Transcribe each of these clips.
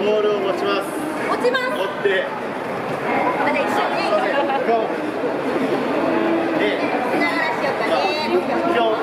ボールを持ちます。持ちます持って。まだ一緒にゴーでながらしようかね基本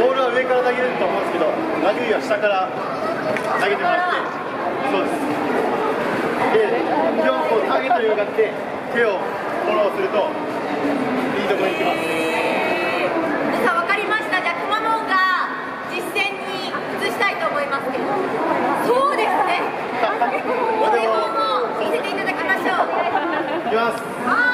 ボールは上から投げると思うんですけどラグビーは下から投げてもらってそうです。で基本こう投げというかって手をフォローするといいとこに行きます。きます。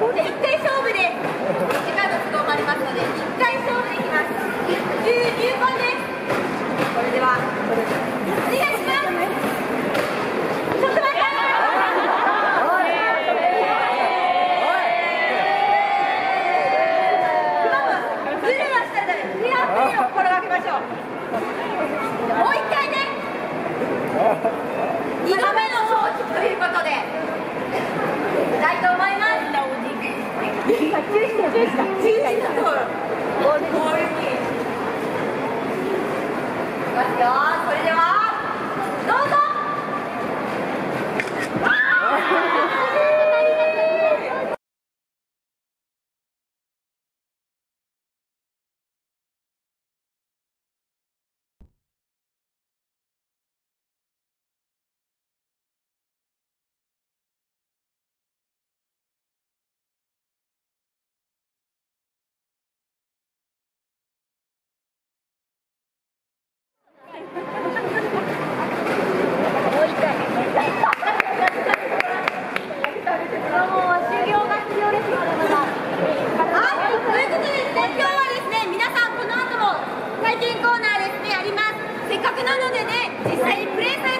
これでますよそれではどうぞ。なのでね実際にプレイされ